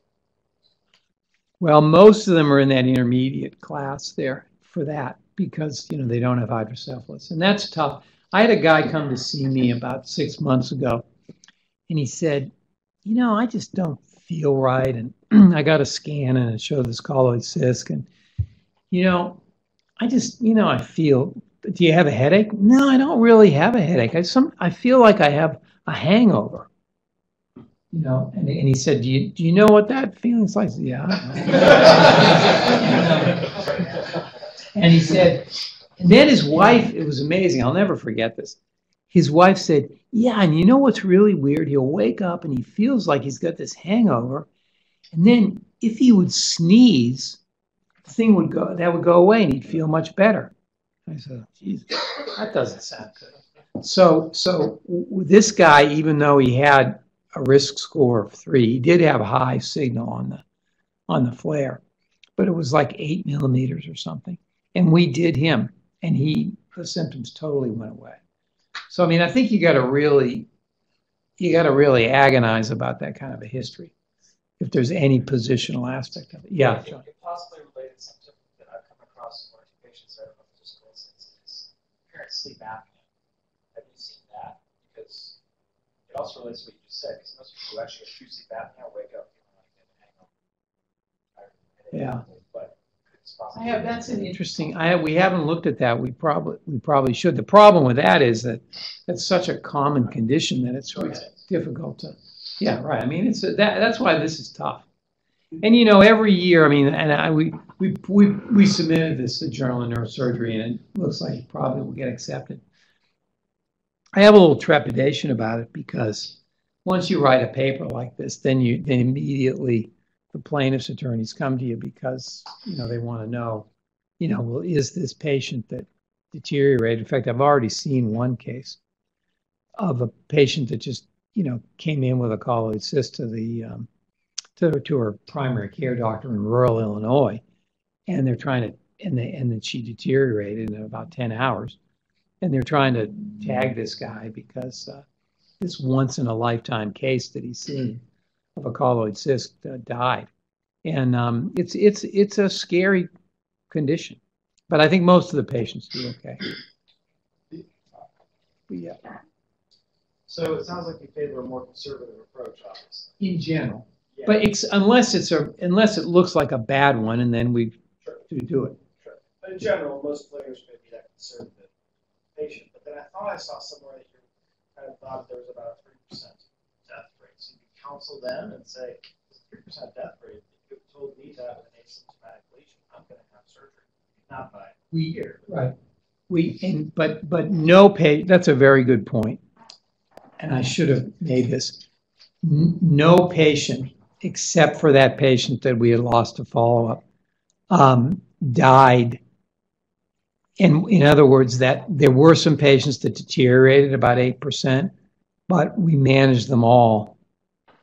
Well, most of them are in that intermediate class there for that because you know they don't have hydrocephalus, and that's tough. I had a guy come to see me about six months ago, and he said, "You know, I just don't feel right, and I got a scan and it showed this colloid cyst, and you know, I just, you know, I feel. Do you have a headache? No, I don't really have a headache. I some I feel like I have a hangover." You know, and, and he said, do you, do you know what that feeling's like? Said, yeah. I know." And he said, and then his wife, it was amazing. I'll never forget this. His wife said, Yeah, and you know what's really weird? He'll wake up and he feels like he's got this hangover. And then if he would sneeze, the thing would go, that would go away and he'd feel much better. I said, geez, that doesn't sound good. So, so this guy, even though he had a risk score of three, he did have a high signal on the, on the FLAIR, but it was like eight millimeters or something. And we did him and he, the symptoms totally went away. So, I mean, I think you got to really, you got to really agonize about that kind of a history. If there's any positional aspect of it. Yeah, It- it possibly related symptom that I've come across in one patients, I don't know if just is apparent sleep apnea. Have you seen that? Because it also relates to what you just said, because most people who actually have sleep apnea wake up feeling like they have a hangover. Yeah. But I have, that's an interesting, I, we haven't looked at that. We probably, we probably should. The problem with that is that that's such a common condition that it's, it's difficult to, yeah, right. I mean, it's, that, that's why this is tough. And you know, every year, I mean, and I, we, we, we, we submitted this to Journal of Neurosurgery and it looks like it probably will get accepted. I have a little trepidation about it because once you write a paper like this, then you, then immediately the plaintiff's attorneys come to you because, you know, they want to know, you know, well, is this patient that deteriorated? In fact, I've already seen one case of a patient that just, you know, came in with a colloid cyst to the, um, to, to her primary care doctor in rural Illinois. And they're trying to, and they, and then she deteriorated in about 10 hours. And they're trying to tag this guy because, uh, this once in a lifetime case that he's seen of a colloid cyst uh, died, and um, it's it's it's a scary condition. But I think most of the patients do okay. Yeah, So it sounds like you favor a more conservative approach, obviously. in general, Yeah. but it's, unless it's a unless it looks like a bad one, and then we Sure. do do it. Sure. But in general, most players may be that conservative patient. But then I thought I saw somewhere that you kind of thought there was about a three percent death rate. So you could counsel them and say, three percent death rate. If you have told me that with an asymptomatic lesion, I'm going to have surgery, not by We year." Right. We, and, but, but no pay, that's a very good point. And I should have made this. No patient, except for that patient that we had lost to follow-up, um, died. In, in other words, that there were some patients that deteriorated about eight percent, but we managed them all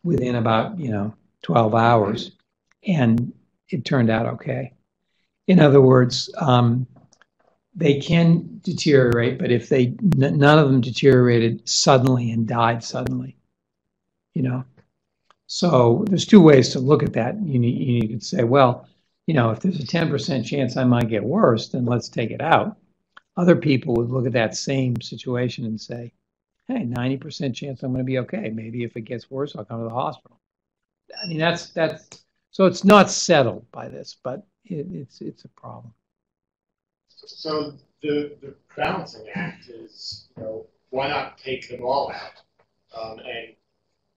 within about, you know, twelve hours. And it turned out okay. In other words, um, they can deteriorate, but if they n- none of them deteriorated suddenly and died suddenly, you know. So there's two ways to look at that. You need you could say, well, you know, if there's a 10% chance I might get worse, then let's take it out. Other people would look at that same situation and say, hey, 90% chance I'm going to be okay. Maybe if it gets worse, I'll come to the hospital. I mean, that's that's so it's not settled by this, but it, it's it's a problem. So the, the balancing act is, you know, why not take them all out? Um, and,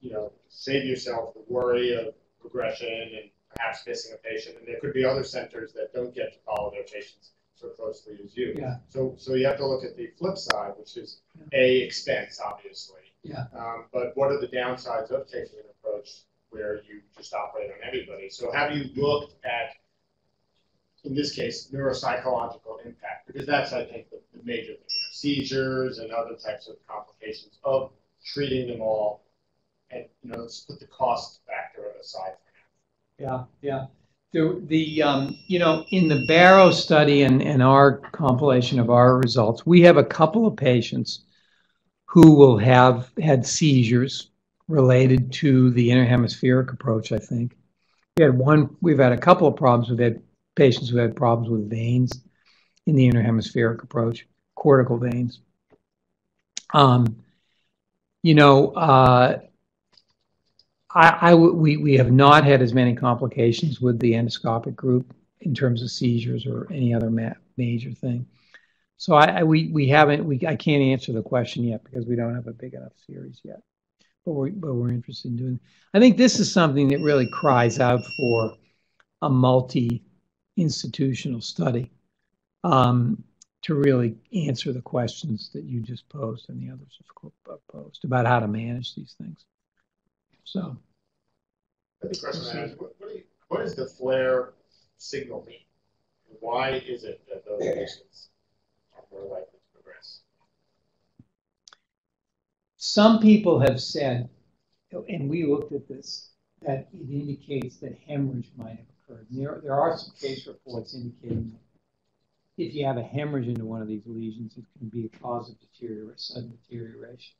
you know, save yourself the worry of progression and perhaps missing a patient. And there could be other centers that don't get to follow their patients so closely as you. Yeah. So, so you have to look at the flip side, which is a expense, obviously. Yeah. Um, but what are the downsides of taking an approach where you just operate on everybody? So have you looked at in this case, neuropsychological impact, because that's, I think, the, the major thing. Seizures and other types of complications of treating them all. And, you know, let's put the cost factor aside for Yeah, yeah. The, the, um, you know, in the Barrow study and, and our compilation of our results, we have a couple of patients who will have had seizures related to the interhemispheric approach, I think. We had one, we've had a couple of problems. We've had patients who had problems with veins in the interhemispheric approach, cortical veins. Um, you know, uh, I, I we, we have not had as many complications with the endoscopic group in terms of seizures or any other ma- major thing. So I, I we, we haven't we I can't answer the question yet because we don't have a big enough series yet. But we're but we're interested in doing. I think this is something that really cries out for a multi institutional study um, to really answer the questions that you just posed and the others have posed about how to manage these things. So. I think the question is, what, what you, what does the FLAIR signal mean? Why is it that those patients are more likely to progress? Some people have said, and we looked at this, that it indicates that hemorrhage might have occurred. And There, there are some case reports indicating that if you have a hemorrhage into one of these lesions, it can be a cause of deterioration, sudden deterioration.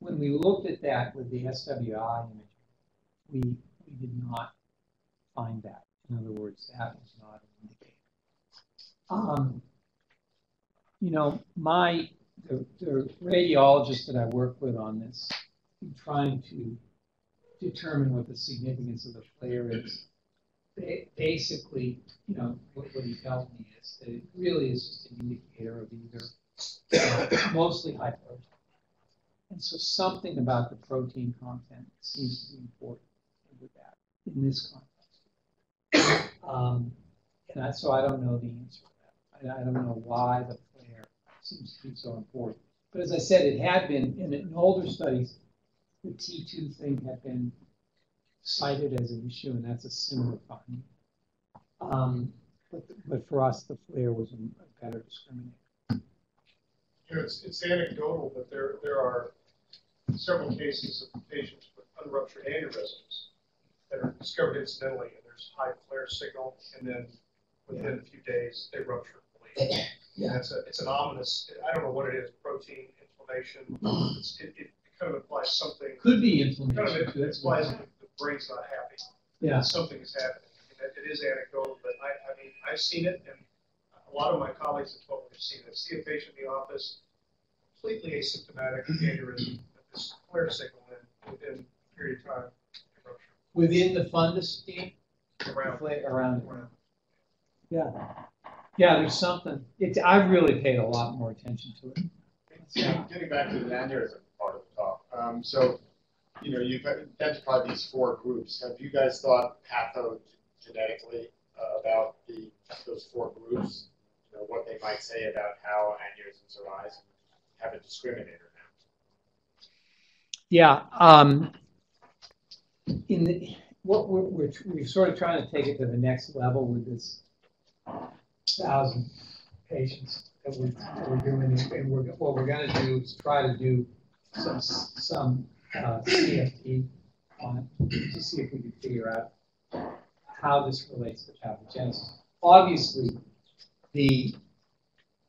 When we looked at that with the SWI imaging, we, we did not find that. In other words, that was not an indicator. Um, you know, my the, the radiologist that I work with on this, in trying to determine what the significance of the FLAIR is, basically, you know, what, what he tells me is that it really is just an indicator of either uh, mostly protein. And so something about the protein content seems to be important with that in this context. Um, and I, so I don't know the answer to that. I, I don't know why the FLAIR seems to be so important. But as I said, it had been in, in older studies, the T2 thing had been cited as an issue, and that's a similar finding. Um, but, but for us, the FLAIR was a, a better discriminator. You know, it's, it's anecdotal, but there, there are several cases of patients with unruptured aneurysms that are discovered incidentally, and there's high FLAIR signal, and then within a few days, they rupture bleed. Yeah. It's a, it's an ominous, I don't know what it is, protein, inflammation, it's, it, it kind of implies something, Could be inflammation. kind of inflammation. too, that's implies that the brain's not happy. Yeah. Something is happening, and it, it is anecdotal, but I, I mean, I've seen it, and a lot of my colleagues have told me they've seen it. See a patient in the office, completely asymptomatic aneurysm, this FLAIR signal in, within a period of time, eruption Within the fundus, Dean? around. Around around. Yeah. Yeah, there's something. It's, I've really paid a lot more attention to it. Getting getting back to the aneurysm part of the talk, um, so, you know, you've identified these four groups. Have you guys thought pathogenetically uh, about the, those four groups? You know, what they might say about how aneurysms arise and have a discriminator now? Yeah, um, in the, what we're, we're, we're sort of trying to take it to the next level with this thousand patients that we're, that we're doing, and we're, what we're gonna do is try to do some, some, uh, CFD on it, to see if we can figure out how this relates to pathogenesis. Obviously, the,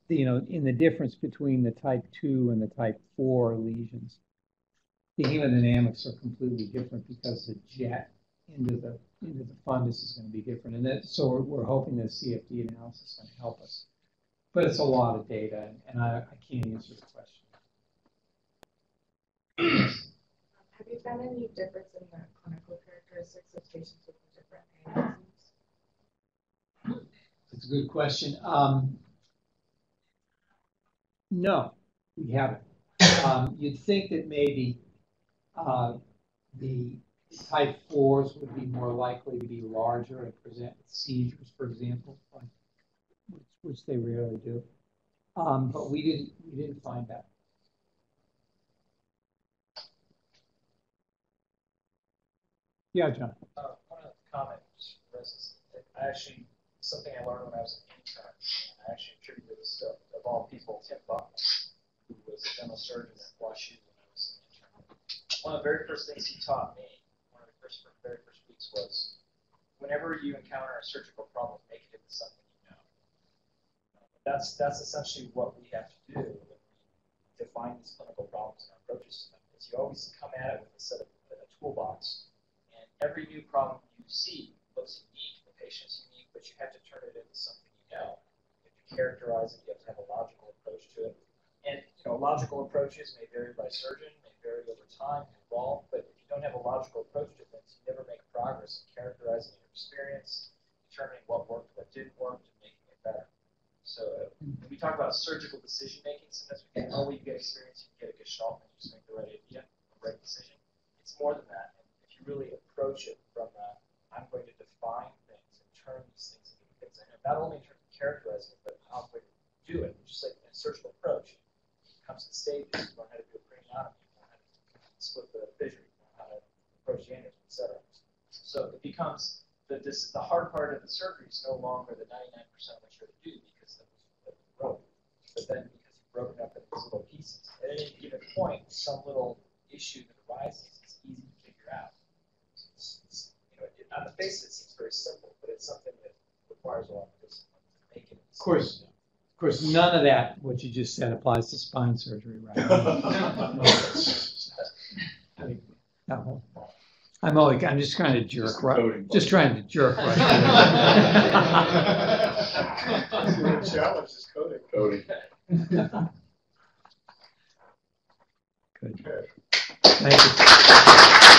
the, you know, in the difference between the type two and the type four lesions, the hemodynamics are completely different because the jet into the into the fundus is going to be different, and that so we're, we're hoping that CFD analysis is going to help us. But it's a lot of data, and, and I, I can't answer the question. Have you found any difference in the clinical characteristics of patients with the different aneurysms? That's a good question. Um, no, we haven't. Um, you'd think that maybe uh, the type fours would be more likely to be larger and present with seizures, for example, which, which they rarely do. Um, but we didn't we didn't find that. Yeah, John. Uh, one of the comments was, I actually, something I learned when I was an intern, and I actually attributed this to, of all people, Tim Buckner, who was a dental surgeon at WashU when I was an intern. One of the very first things he taught me, one of the first, very first weeks was, whenever you encounter a surgical problem, make it into something you know. That's, that's essentially what we have to do when we define these clinical problems and approaches to them, is you always come at it with a set of, a toolbox and every new problem you see looks unique, the patient's unique, but you have to turn it into something you know. You have to characterize it, you have to have a logical approach to it. And, you know, logical approaches may vary by surgeon, may vary over time, evolve, but if you don't have a logical approach to things, you never make progress in characterizing your experience, determining what worked, what didn't work, and making it better. So uh, when we talk about surgical decision making, sometimes we think, oh, you get experience, you get a gestalt, and you just make the right idea, the right decision. It's more than that. And if you really approach it from uh, I'm going to define things and turn these things into things I know, not only in terms of characterizing it, but how I'm going to do it, just like a surgical approach. It comes in stages, you learn how to do a craniotomy, you learn how to split the fissure, you how to approach the aneurysm, et cetera. So it becomes the, this, the hard part of the surgery is no longer the ninety-nine percent of what you're gonna do because that was, that broken. But then because you've broken up into these little pieces, at any given point, some little issue that arises is easy to figure out. It's- it's, You know, it, on the face, it seems very simple, but it's something that requires a lot of discipline to make it. Of course, of course, none of that, what you just said applies to spine surgery, right? I mean, no. I'm only, I'm just trying to jerk, right, Coding. just trying to jerk right. Challenge is coding. Coding. Good. Okay. Thank you.